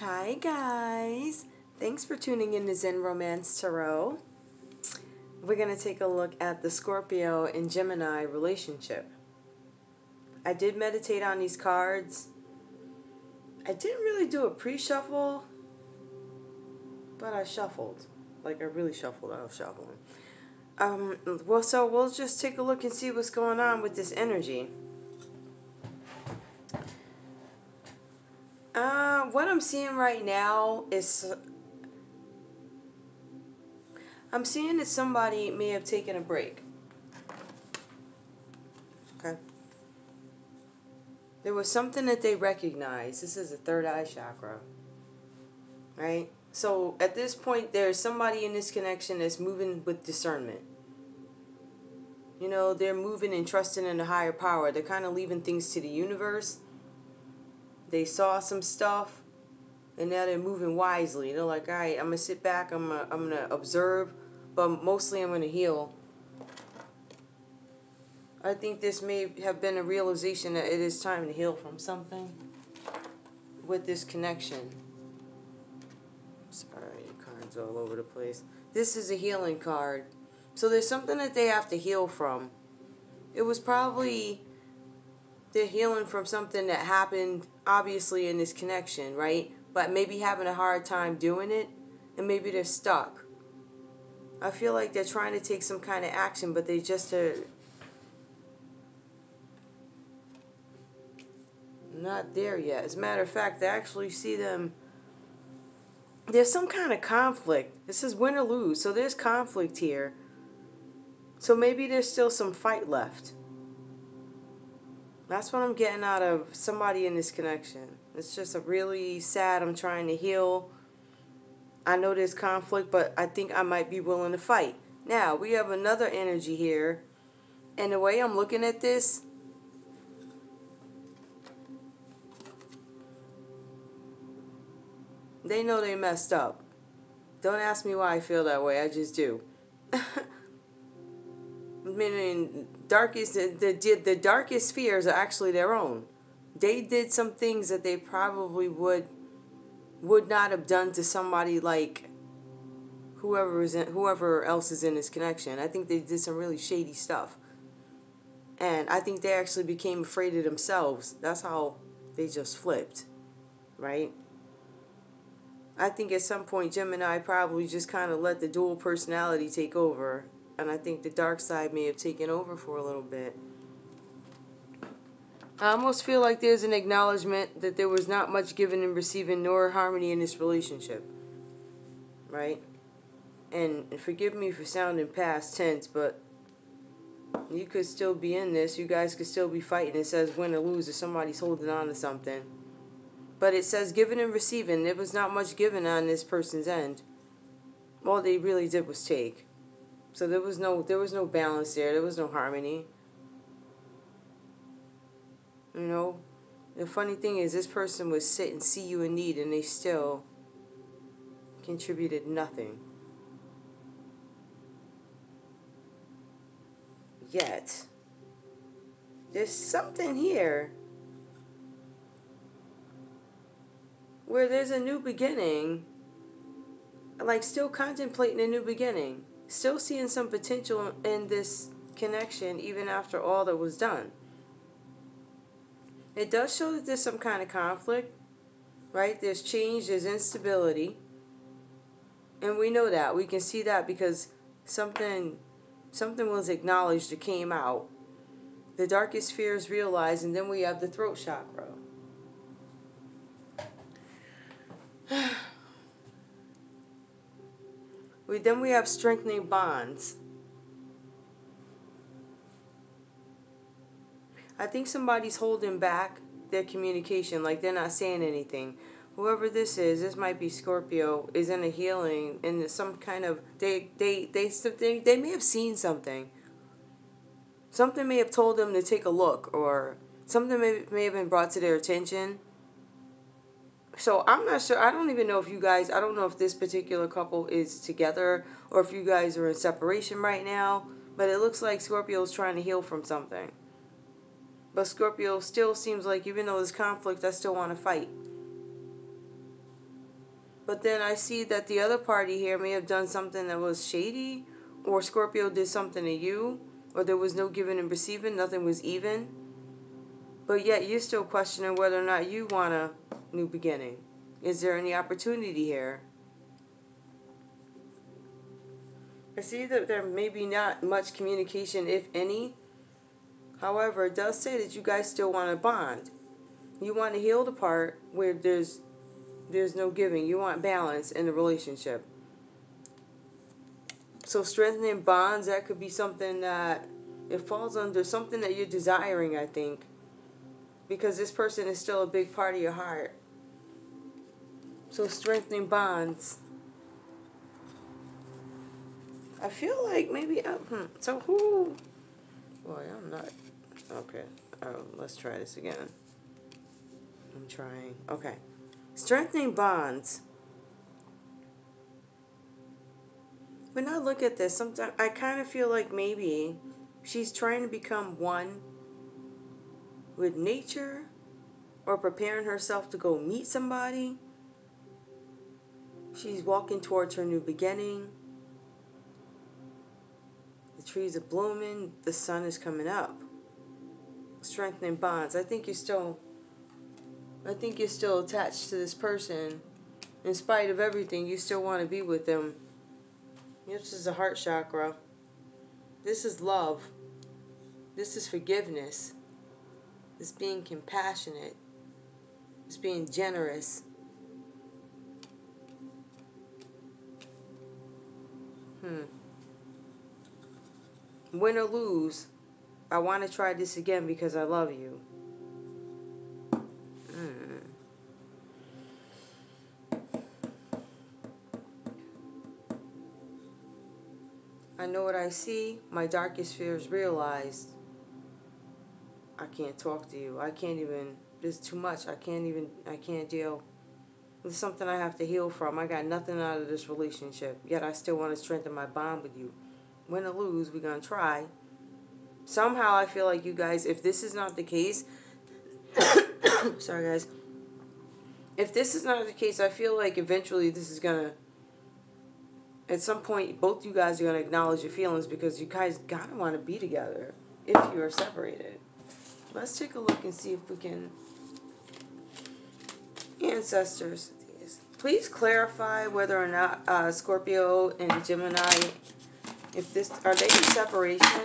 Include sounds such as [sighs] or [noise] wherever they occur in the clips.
Hi guys! Thanks for tuning in to Zen Romance Tarot. We're going to take a look at the Scorpio and Gemini relationship. I did meditate on these cards. I didn't really do a pre-shuffle, but I shuffled. Like I really shuffled, I was shuffling. Um, well, so we'll just take a look and see what's going on with this energy. Uh, what I'm seeing right now is I'm seeing that somebody may have taken a break. Okay. There was something that they recognized. This is the third eye chakra. Right? So at this point, there's somebody in this connection that's moving with discernment. You know, they're moving and trusting in a higher power. They're kind of leaving things to the universe they saw some stuff and now they're moving wisely. They're like, all right, I'm gonna sit back, I'm gonna, I'm gonna observe, but mostly I'm gonna heal. I think this may have been a realization that it is time to heal from something with this connection. Sorry, cards all over the place. This is a healing card. So there's something that they have to heal from. It was probably they're healing from something that happened obviously in this connection, right? But maybe having a hard time doing it and maybe they're stuck. I feel like they're trying to take some kind of action, but they just are not there yet. As a matter of fact, I actually see them. There's some kind of conflict. This is win or lose, so there's conflict here. So maybe there's still some fight left. That's what I'm getting out of somebody in this connection. It's just a really sad. I'm trying to heal. I know there's conflict, but I think I might be willing to fight. Now, we have another energy here. And the way I'm looking at this, they know they messed up. Don't ask me why I feel that way. I just do. [laughs] meaning darkest the, the the darkest fears are actually their own. They did some things that they probably would would not have done to somebody like whoever is in, whoever else is in this connection. I think they did some really shady stuff. And I think they actually became afraid of themselves. That's how they just flipped, right? I think at some point Gemini probably just kind of let the dual personality take over and I think the dark side may have taken over for a little bit. I almost feel like there's an acknowledgement that there was not much giving and receiving nor harmony in this relationship. Right? And forgive me for sounding past tense, but you could still be in this. You guys could still be fighting. It says win or lose if somebody's holding on to something. But it says giving and receiving. There was not much given on this person's end. All they really did was take. So there was no there was no balance there. There was no harmony. You know, the funny thing is this person would sit and see you in need and they still contributed nothing. Yet there's something here where there's a new beginning like still contemplating a new beginning still seeing some potential in this connection even after all that was done. It does show that there's some kind of conflict, right? There's change, there's instability. And we know that. We can see that because something something was acknowledged or came out. The darkest fears realized, and then we have the throat chakra. We then we have strengthening bonds. I think somebody's holding back their communication, like they're not saying anything. Whoever this is, this might be Scorpio, is in a healing in some kind of they they they they, they may have seen something. Something may have told them to take a look, or something may, may have been brought to their attention so I'm not sure. I don't even know if you guys, I don't know if this particular couple is together or if you guys are in separation right now. But it looks like Scorpio is trying to heal from something. But Scorpio still seems like, even though there's conflict, I still want to fight. But then I see that the other party here may have done something that was shady, or Scorpio did something to you, or there was no giving and receiving, nothing was even. But yet you're still questioning whether or not you want a new beginning. Is there any opportunity here? I see that there may be not much communication, if any. However, it does say that you guys still want to bond. You want to heal the part where there's there's no giving. You want balance in the relationship. So strengthening bonds, that could be something that it falls under something that you're desiring, I think. Because this person is still a big part of your heart. So strengthening bonds. I feel like maybe uh, hmm, so who boy I'm not okay. Oh, let's try this again. I'm trying. Okay. Strengthening bonds. When I look at this, sometimes I kind of feel like maybe she's trying to become one with nature or preparing herself to go meet somebody. She's walking towards her new beginning. The trees are blooming, the sun is coming up. Strengthening bonds. I think you're still I think you're still attached to this person. In spite of everything, you still want to be with them. This is the heart chakra. This is love. This is forgiveness. This being compassionate. This being generous. Hmm. Win or lose, I want to try this again because I love you. I know what I see. My darkest fears realized. I can't talk to you. I can't even. There's too much. I can't even. I can't deal. It's something I have to heal from. I got nothing out of this relationship. Yet I still want to strengthen my bond with you. Win or lose, we're going to try. Somehow I feel like you guys, if this is not the case, [coughs] sorry guys, if this is not the case, I feel like eventually this is going to at some point, both you guys are going to acknowledge your feelings because you guys got to want to be together if you are separated. Let's take a look and see if we can. Ancestors, please clarify whether or not uh, Scorpio and Gemini, if this are they in separation?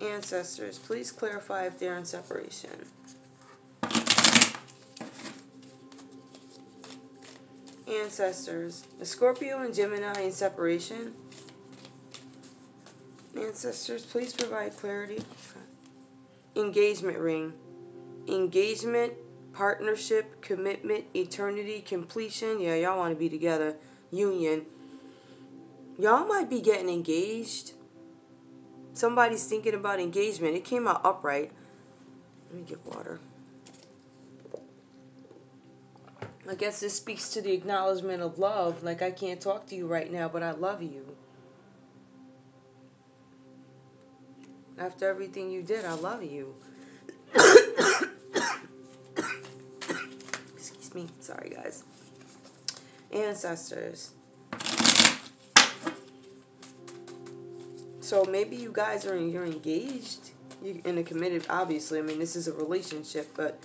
Ancestors, please clarify if they're in separation. ancestors. The Scorpio and Gemini in separation. Ancestors, please provide clarity. Engagement ring. Engagement, partnership, commitment, eternity, completion. Yeah, y'all want to be together. Union. Y'all might be getting engaged. Somebody's thinking about engagement. It came out upright. Let me get water. I guess this speaks to the acknowledgement of love. Like, I can't talk to you right now, but I love you. After everything you did, I love you. [coughs] Excuse me. Sorry, guys. Ancestors. So maybe you guys are you're engaged. In a committed, obviously. I mean, this is a relationship, but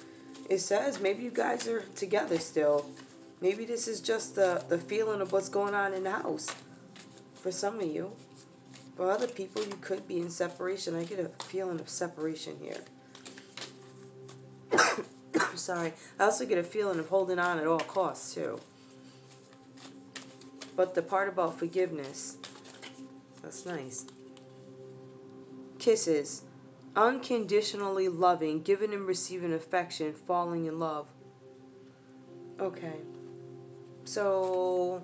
it says maybe you guys are together still. Maybe this is just the, the feeling of what's going on in the house for some of you. For other people, you could be in separation. I get a feeling of separation here. [coughs] Sorry. I also get a feeling of holding on at all costs, too. But the part about forgiveness, that's nice. Kisses unconditionally loving, giving and receiving affection, falling in love. Okay. So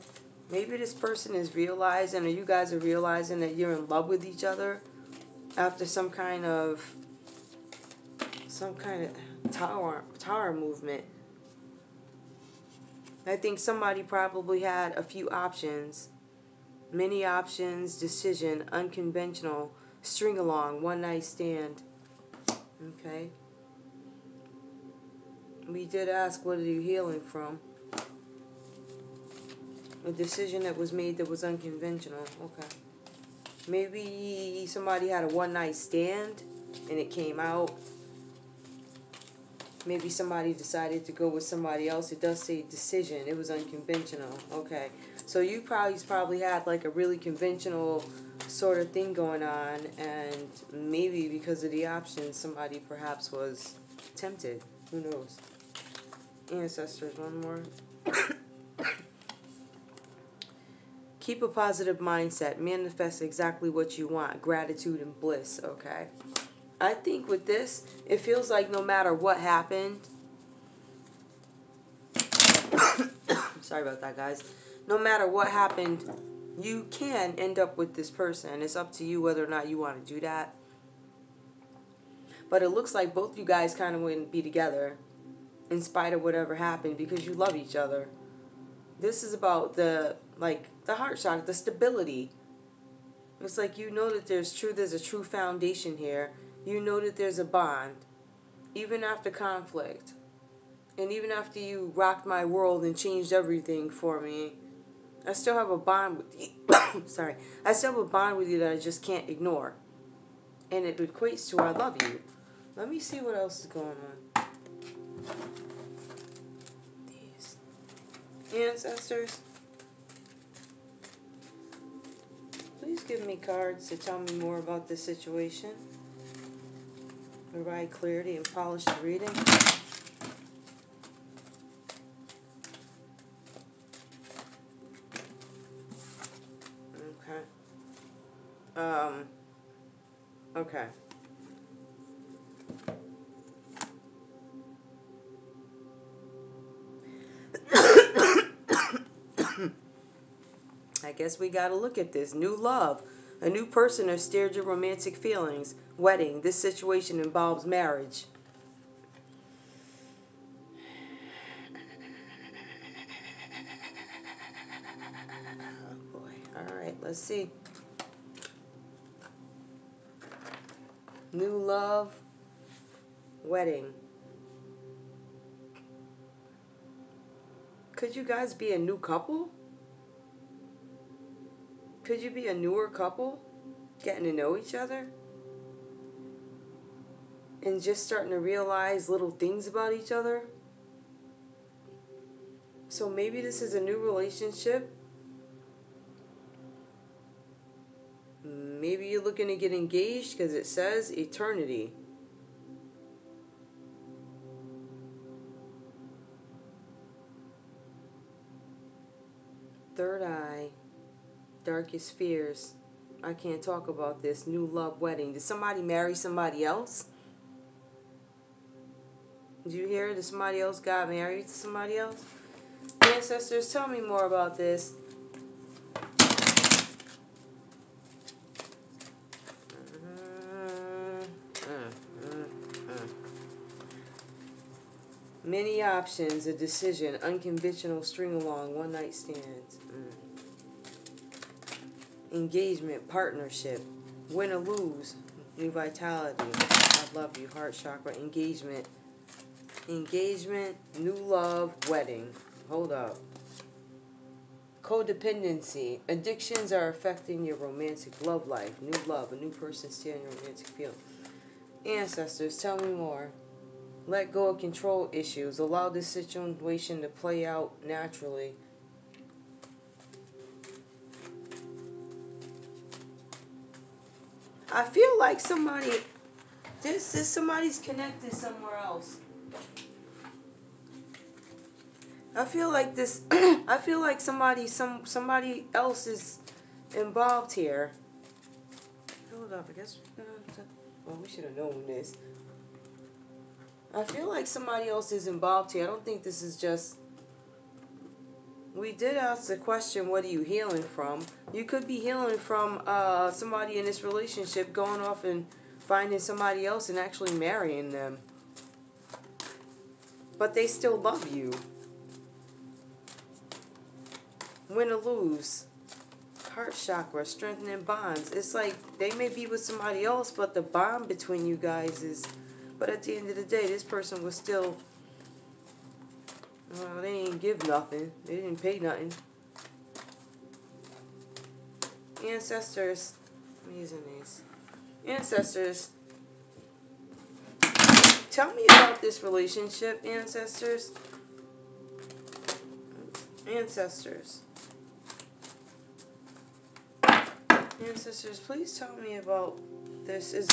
maybe this person is realizing, or you guys are realizing that you're in love with each other after some kind of some kind of tower tower movement. I think somebody probably had a few options, many options, decision, unconventional string along, one night stand. Okay? We did ask, what are you healing from? A decision that was made that was unconventional. Okay. Maybe somebody had a one night stand and it came out. Maybe somebody decided to go with somebody else. It does say decision. It was unconventional. Okay. So you probably probably had like a really conventional sort of thing going on and maybe because of the options somebody perhaps was tempted. Who knows? Ancestors, one more. [coughs] Keep a positive mindset. Manifest exactly what you want. Gratitude and bliss. Okay. I think with this, it feels like no matter what happened. [coughs] sorry about that, guys. No matter what happened, you can end up with this person. It's up to you whether or not you want to do that. But it looks like both you guys kind of wouldn't be together in spite of whatever happened because you love each other. This is about the like the heart chakra, the stability. It's like you know that there's true there's a true foundation here. You know that there's a bond. Even after conflict. And even after you rocked my world and changed everything for me, I still have a bond with you. [coughs] Sorry. I still have a bond with you that I just can't ignore. And it equates to I love you. Let me see what else is going on. Ancestors. Please give me cards to tell me more about this situation. Provide clarity and polish the reading. Okay. Um. Okay. Guess we got to look at this. New love. A new person has stirred your romantic feelings. Wedding. This situation involves marriage. Oh boy. All right, let's see. New love. Wedding. Could you guys be a new couple? Could you be a newer couple? Getting to know each other? And just starting to realize little things about each other? So maybe this is a new relationship. Maybe you're looking to get engaged because it says eternity. Third eye darkest fears. I can't talk about this. New love wedding. Did somebody marry somebody else? Did you hear? Did somebody else got married to somebody else? Ancestors, tell me more about this. Many options, a decision, unconventional string along, one night stands. Mm engagement, partnership, win or lose, new vitality. I love you, heart chakra, engagement, engagement, new love, wedding. Hold up. Codependency. Addictions are affecting your romantic love life. New love, a new person stealing your romantic field. Ancestors, tell me more. Let go of control issues. Allow this situation to play out naturally. I feel like somebody, this, this somebody's connected somewhere else. I feel like this. [clears throat] I feel like somebody, some somebody else is involved here. Hold up, I guess. Well, we should have known this. I feel like somebody else is involved here. I don't think this is just we did ask the question, what are you healing from? You could be healing from uh, somebody in this relationship going off and finding somebody else and actually marrying them. But they still love you. Win or lose. Heart chakra, strengthening bonds. It's like they may be with somebody else, but the bond between you guys is. But at the end of the day, this person was still Well, they didn't give nothing. They didn't pay nothing. Ancestors. I'm using these. Ancestors. Tell me about this relationship, ancestors. Ancestors. Ancestors, please tell me about this. Is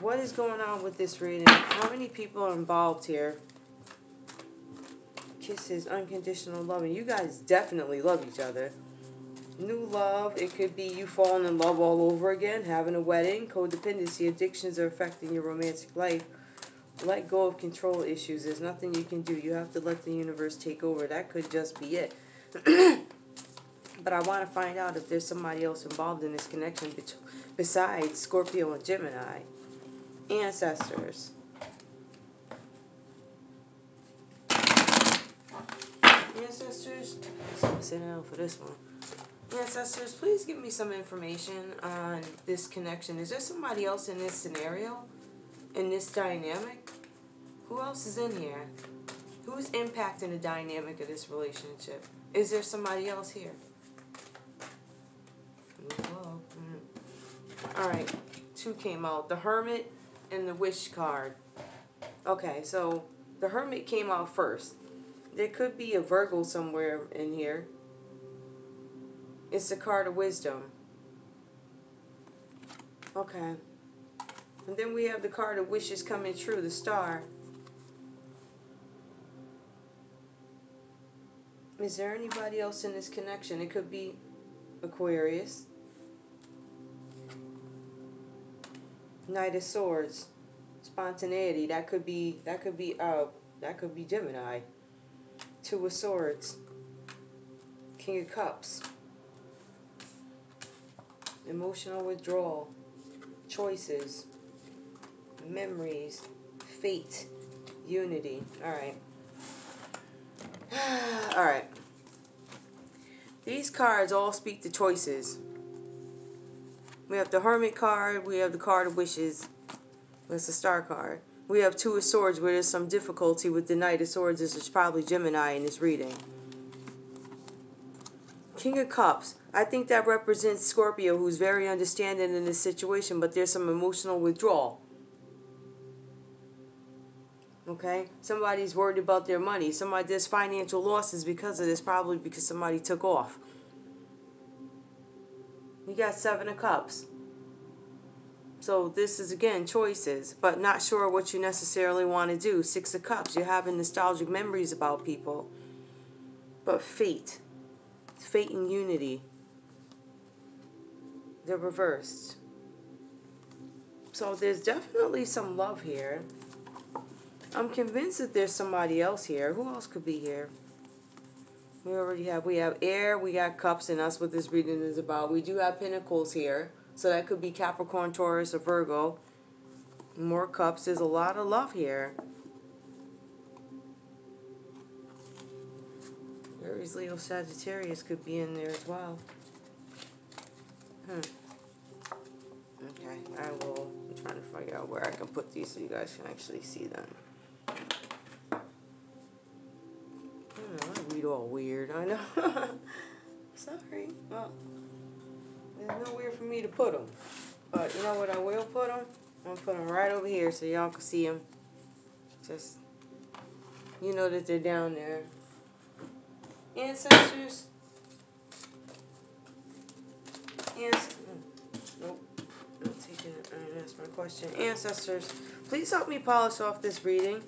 what is going on with this reading? How many people are involved here? Kisses, unconditional love, and You guys definitely love each other. New love. It could be you falling in love all over again, having a wedding, codependency, addictions are affecting your romantic life. Let go of control issues. There's nothing you can do. You have to let the universe take over. That could just be it. [clears throat] but I want to find out if there's somebody else involved in this connection besides Scorpio and Gemini. Ancestors. For this one. Ancestors, please give me some information on this connection. Is there somebody else in this scenario? In this dynamic? Who else is in here? Who's impacting the dynamic of this relationship? Is there somebody else here? Alright, two came out. The Hermit and the Wish card. Okay, so the Hermit came out first. There could be a Virgo somewhere in here. It's the card of wisdom. Okay. And then we have the card of wishes coming true, the star. Is there anybody else in this connection? It could be Aquarius. Knight of Swords. Spontaneity. That could be that could be uh that could be Gemini. Two of Swords. King of Cups emotional withdrawal, choices, memories, fate, unity. All right. [sighs] all right. These cards all speak to choices. We have the Hermit card, we have the card of wishes. That's the star card. We have two of swords where there's some difficulty with the knight of swords. This is probably Gemini in this reading. King of Cups. I think that represents Scorpio, who's very understanding in this situation, but there's some emotional withdrawal. Okay? Somebody's worried about their money. Somebody there's financial losses because of this, probably because somebody took off. You got Seven of Cups. So this is again choices, but not sure what you necessarily want to do. Six of Cups. You're having nostalgic memories about people. But fate fate and unity. They're reversed. So there's definitely some love here. I'm convinced that there's somebody else here. Who else could be here? We already have, we have air, we got cups, and that's what this reading is about. We do have pentacles here. So that could be Capricorn, Taurus, or Virgo. More cups. There's a lot of love here. Aries, Leo, Sagittarius could be in there as well. Hmm. Okay, I will. I'm trying to figure out where I can put these so you guys can actually see them. Hmm, I read all weird, I know. [laughs] Sorry. Well, there's nowhere for me to put them. But you know what I will put them? I'm to put them right over here so y'all can see them. Just, you know that they're down there ancestors. Yes. Nope. Not taking it. My question. Ancestors, please help me polish off this reading.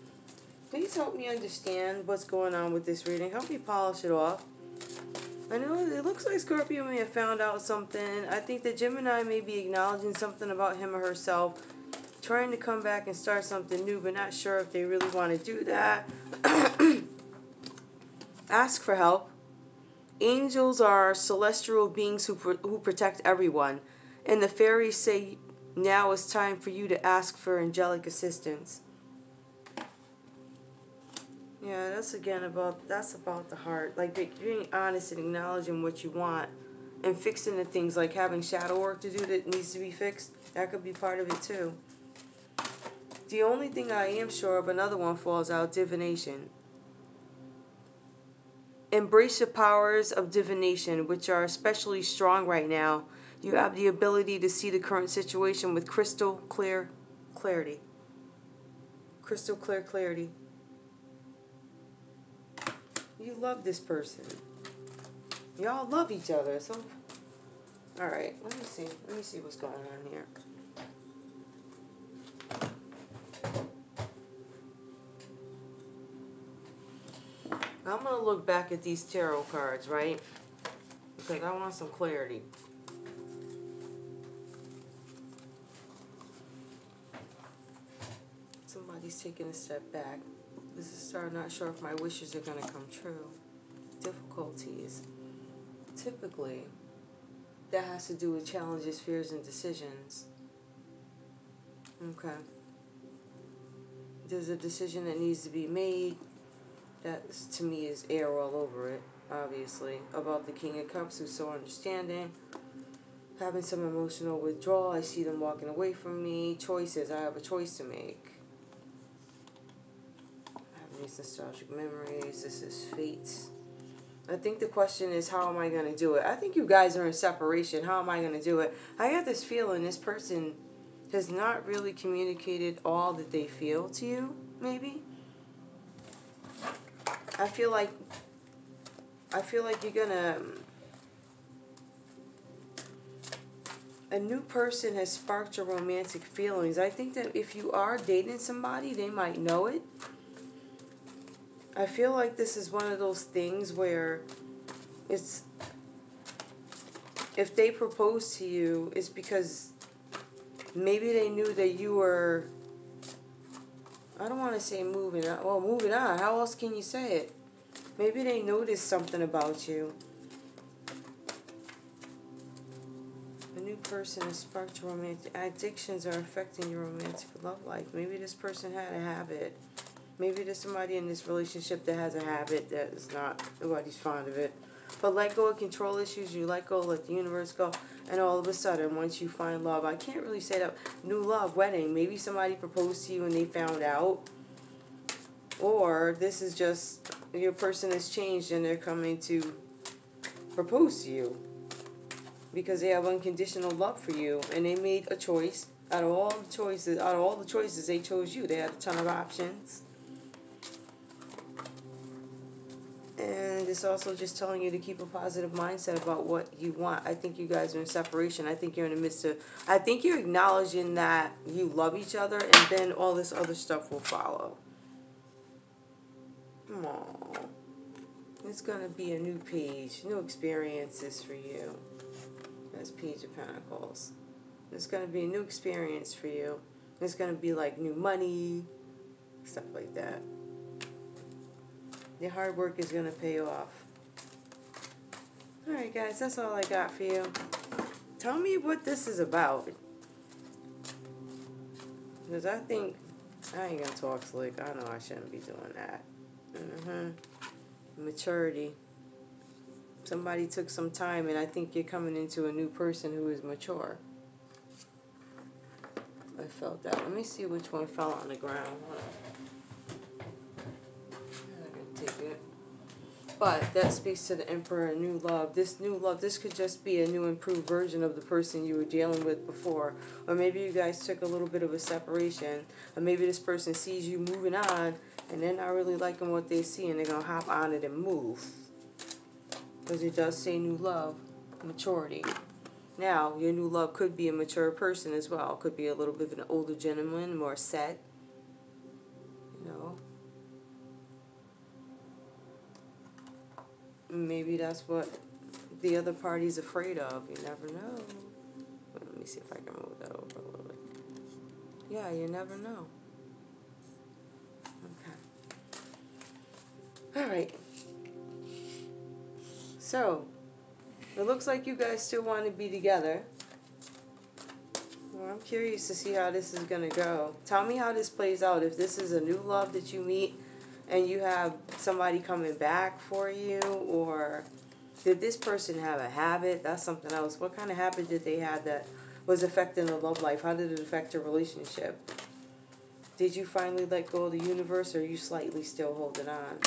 Please help me understand what's going on with this reading. Help me polish it off. I know it looks like Scorpio may have found out something. I think that Gemini may be acknowledging something about him or herself, trying to come back and start something new, but not sure if they really want to do that. [coughs] Ask for help. Angels are celestial beings who, who protect everyone. And the fairies say now is time for you to ask for angelic assistance. Yeah, that's again about that's about the heart. Like being honest and acknowledging what you want and fixing the things like having shadow work to do that needs to be fixed. That could be part of it too. The only thing I am sure of, another one falls out, divination. Embrace the powers of divination, which are especially strong right now. You have the ability to see the current situation with crystal clear clarity. Crystal clear clarity. You love this person. Y'all love each other. So, all right. Let me see. Let me see what's going on here. I'm going to look back at these tarot cards, right? Because I want some clarity. Somebody's taking a step back. This is starting not sure if my wishes are going to come true. Difficulties. Typically, that has to do with challenges, fears, and decisions. Okay. There's a decision that needs to be made that to me is air all over it, obviously. About the King of Cups, who's so understanding. Having some emotional withdrawal. I see them walking away from me. Choices. I have a choice to make. Having these nostalgic memories. This is fate. I think the question is, how am I going to do it? I think you guys are in separation. How am I going to do it? I got this feeling this person has not really communicated all that they feel to you, maybe. I feel like I feel like you're gonna um, a new person has sparked your romantic feelings. I think that if you are dating somebody, they might know it. I feel like this is one of those things where it's if they propose to you, it's because maybe they knew that you were I don't want to say moving on. Well, moving on. How else can you say it? Maybe they noticed something about you. A new person has sparked romantic addictions are affecting your romantic love life. Maybe this person had a habit. Maybe there's somebody in this relationship that has a habit that is not nobody's fond of it. But let go of control issues. You let go, let the universe go, and all of a sudden, once you find love, I can't really say that new love, wedding. Maybe somebody proposed to you and they found out, or this is just your person has changed and they're coming to propose to you because they have unconditional love for you and they made a choice out of all the choices out of all the choices they chose you they had a ton of options and it's also just telling you to keep a positive mindset about what you want i think you guys are in separation i think you're in the midst of i think you're acknowledging that you love each other and then all this other stuff will follow Aww. It's going to be a new page, new experiences for you. That's Page of Pentacles. It's going to be a new experience for you. It's going to be like new money, stuff like that. Your hard work is going to pay off. Alright guys, that's all I got for you. Tell me what this is about. Because I think, I ain't going to talk slick. I know I shouldn't be doing that. Mm-hmm. Maturity. Somebody took some time, and I think you're coming into a new person who is mature. I felt that. Let me see which one fell on the ground. I can take it. But that speaks to the Emperor, and new love. This new love, this could just be a new improved version of the person you were dealing with before. Or maybe you guys took a little bit of a separation. Or maybe this person sees you moving on and they're not really liking what they see and they're going to hop on it and move. Because it does say new love, maturity. Now, your new love could be a mature person as well. Could be a little bit of an older gentleman, more set. You know. Maybe that's what the other party's afraid of. You never know. Let me see if I can move that over a little bit. Yeah, you never know. Okay. All right. So, it looks like you guys still want to be together. Well, I'm curious to see how this is going to go. Tell me how this plays out. If this is a new love that you meet and you have somebody coming back for you, or did this person have a habit? That's something else. What kind of habit did they have that was affecting the love life? How did it affect your relationship? Did you finally let go of the universe, or are you slightly still holding on?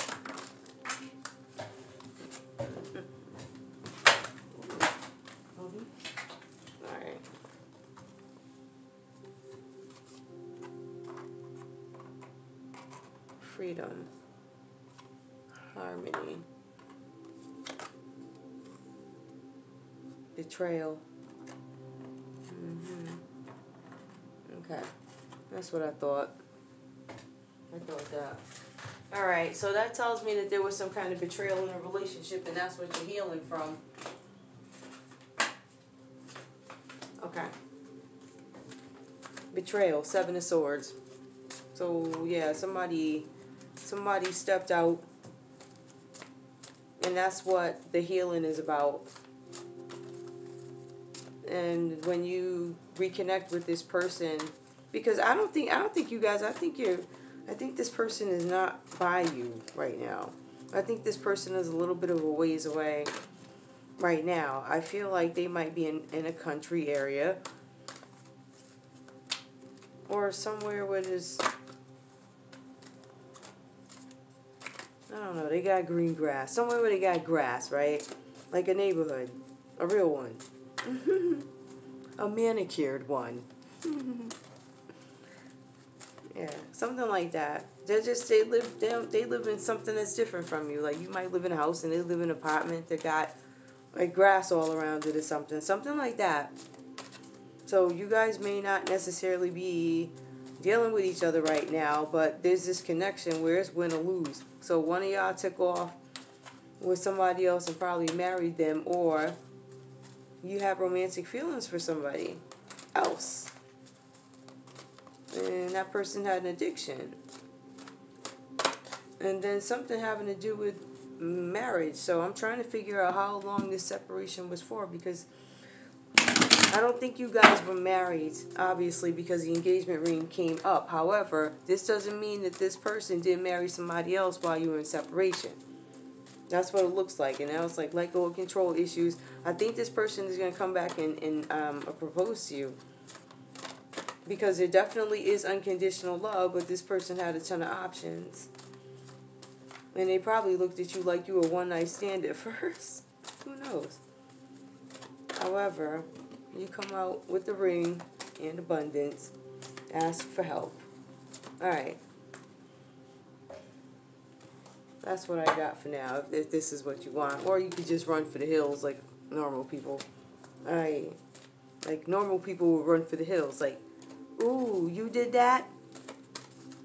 Freedom, harmony, betrayal. hmm Okay, that's what I thought. I thought that. All right, so that tells me that there was some kind of betrayal in a relationship, and that's what you're healing from. Okay. Betrayal, Seven of Swords. So yeah, somebody, somebody stepped out, and that's what the healing is about. And when you reconnect with this person, because I don't think I don't think you guys. I think you're I think this person is not by you right now. I think this person is a little bit of a ways away right now. I feel like they might be in, in a country area or somewhere where there's I don't know, they got green grass. Somewhere where they got grass, right? Like a neighborhood. A real one. [laughs] a manicured one. [laughs] Yeah, something like that. They just they live they don't, they live in something that's different from you. Like you might live in a house and they live in an apartment that got like grass all around it or something. Something like that. So you guys may not necessarily be dealing with each other right now, but there's this connection where it's win or lose. So one of y'all took off with somebody else and probably married them, or you have romantic feelings for somebody else and that person had an addiction. And then something having to do with marriage. So I'm trying to figure out how long this separation was for because I don't think you guys were married, obviously, because the engagement ring came up. However, this doesn't mean that this person didn't marry somebody else while you were in separation. That's what it looks like. And now it's like let go of control issues. I think this person is going to come back and, and um, propose to you because there definitely is unconditional love, but this person had a ton of options. And they probably looked at you like you were one night stand at [laughs] first. Who knows? However, you come out with the ring and abundance, ask for help. Alright. That's what I got for now, if, if this is what you want. Or you could just run for the hills like normal people. Alright. Like normal people will run for the hills. Like, Ooh, you did that?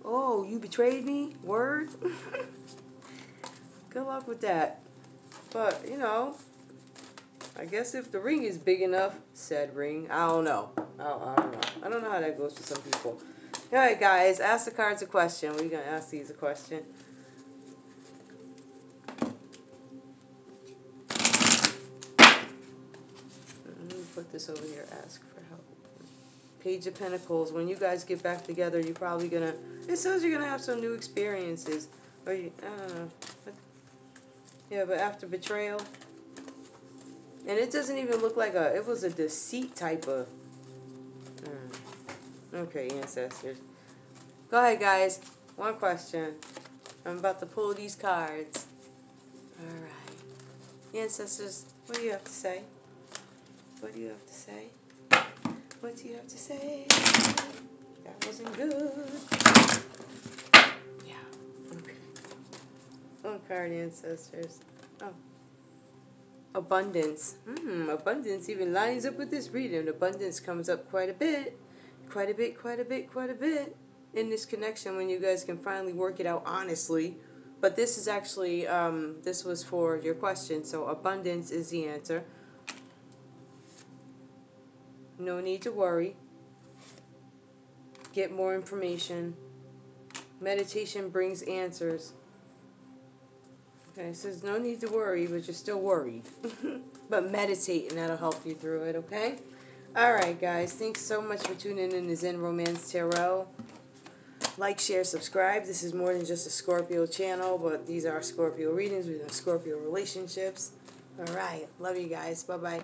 Oh, you betrayed me? Word? [laughs] Good luck with that. But, you know, I guess if the ring is big enough, said ring, I don't know. I, I don't know. I don't know how that goes for some people. All right, guys, ask the cards a question. We're going to ask these a question. Let me put this over here, ask for help. Page of Pentacles. When you guys get back together, you're probably gonna. It says you're gonna have some new experiences, or you, I don't know. But, yeah, but after betrayal, and it doesn't even look like a. It was a deceit type of. Hmm. Okay, ancestors. Go ahead, guys. One question. I'm about to pull these cards. All right, ancestors. What do you have to say? What do you have to say? What do you have to say? That wasn't good. Yeah. Okay. Oh, card ancestors. Oh. Abundance. Hmm, abundance even lines up with this reading. Abundance comes up quite a bit. Quite a bit, quite a bit, quite a bit in this connection when you guys can finally work it out honestly. But this is actually, um, this was for your question. So abundance is the answer. No need to worry. Get more information. Meditation brings answers. Okay, says no need to worry, but you're still worried. [laughs] but meditate and that'll help you through it, okay? Alright, guys. Thanks so much for tuning in to Zen Romance Tarot. Like, share, subscribe. This is more than just a Scorpio channel, but these are Scorpio readings. We have Scorpio relationships. Alright. Love you guys. Bye-bye.